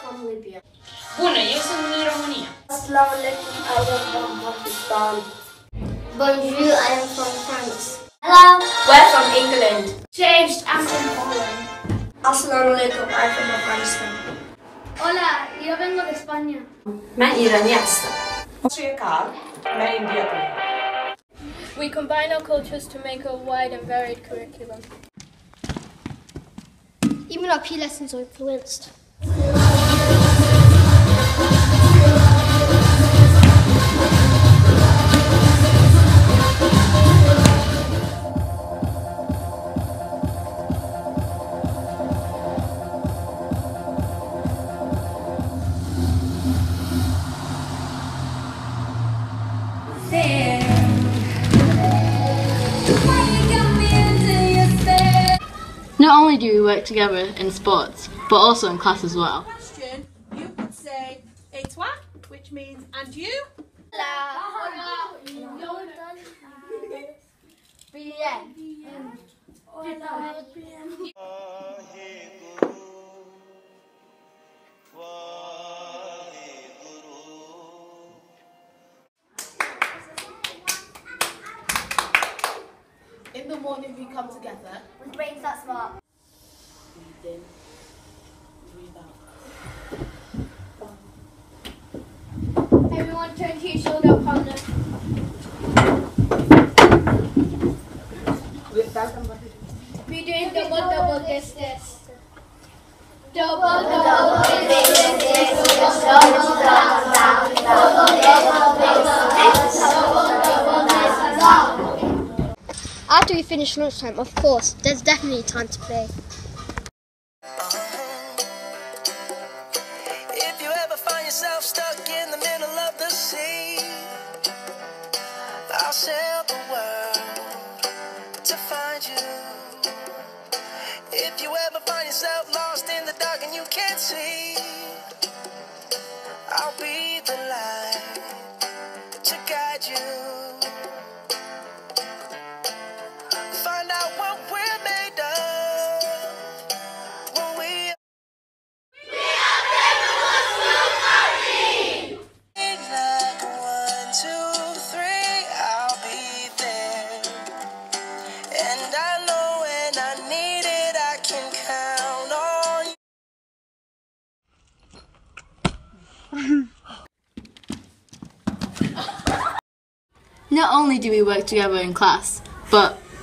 from Libya. Bună, eu sunt din România. Assalamu alaikum, I am from Pakistan. Bonjour, I am from France. Hello, we're from England. Changed, I'm from Poland. Assalamu alaikum, I'm from Afghanistan. Hola, yo vengo de España. من ایرانی هستم. توی کار من ایندیا We combine our cultures to make a wide and varied curriculum. Even our P lessons are influenced. Only do we work together in sports, but also in class as well. question, you could say et toi, which means and you. In the morning we come together, With brains that smart. Breathe in, breathe out. Everyone turn to your shoulder partner. We're doing double double this this. Double double After we finish lunchtime, of course, there's definitely time to play. Yourself stuck in the middle of the sea, I'll sail the world to find you. If you ever find yourself lost in the dark and you can't see, And I know when I need it, I can count on you. Not only do we work together in class, but